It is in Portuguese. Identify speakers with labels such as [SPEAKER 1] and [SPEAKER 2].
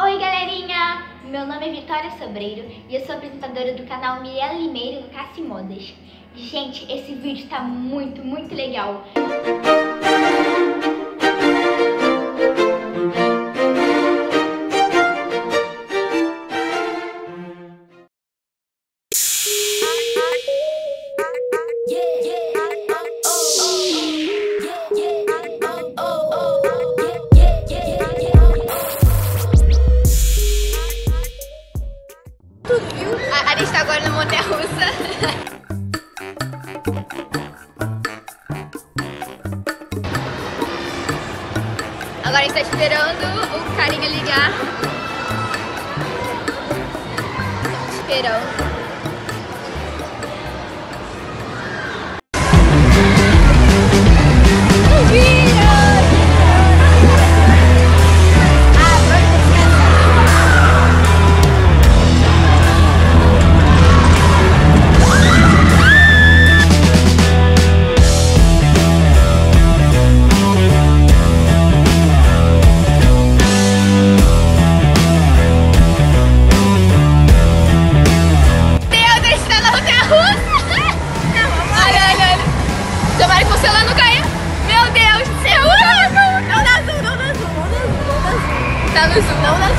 [SPEAKER 1] Oi, galerinha! Meu nome é Vitória Sobreiro e eu sou apresentadora do canal Mirella Limeira no Cassi Modas. Gente, esse vídeo tá muito, muito legal!
[SPEAKER 2] Agora tá esperando o carinha ligar. Estamos esperando.
[SPEAKER 3] doesn't know that.